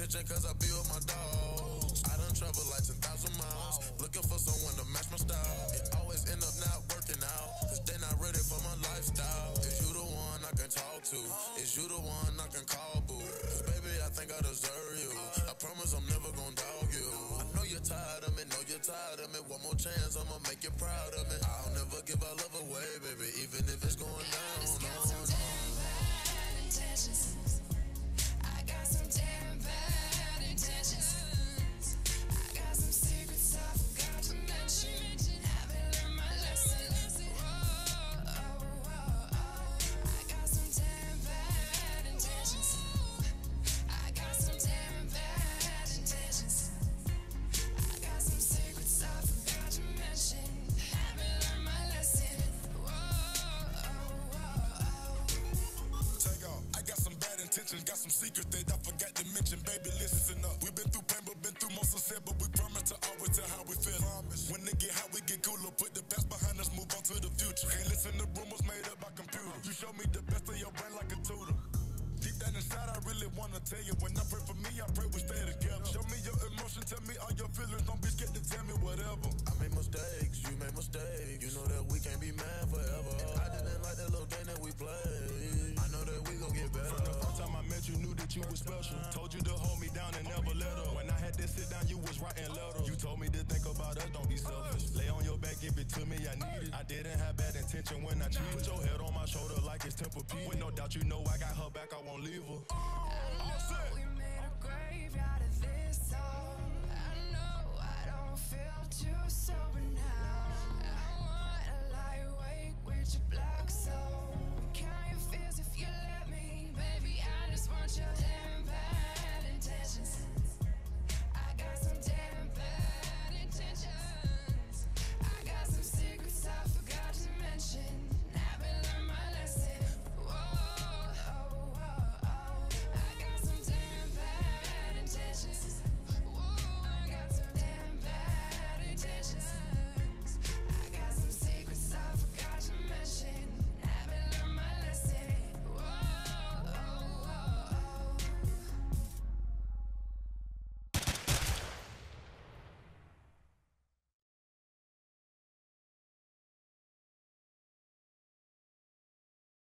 attention cause I with my dogs. I done traveled like 10,000 miles, looking for someone to match my style. It always end up not working out, cause they not ready for my lifestyle. Is you the one I can talk to? Is you the one I can call boo? Cause baby, I think I deserve you. I promise I'm never gonna dog you. I know you're tired of me, know you're tired of me. One more chance, I'ma make you proud of me. I'll never give our love away, baby, even if it's going down. Got intentions, got some secrets that I forgot to mention. Baby, listen up. We've been through pain, but been through most sunset, but we promise to always tell how we feel. When they get hot, we get cooler. Put the past behind us, move on to the future. Can't listen to rumors made up by computer. You show me the best of your brain like a tutor. Deep down inside, I really wanna tell you. When I pray for me, I pray we stay together. Show me your sit down, you was writing letters. You told me to think about us, don't be selfish. Lay on your back, give it to me, I need it. I didn't have bad intention when I cheated. Put your head on my shoulder like it's Temple P. With no doubt, you know I got her back, I won't leave her.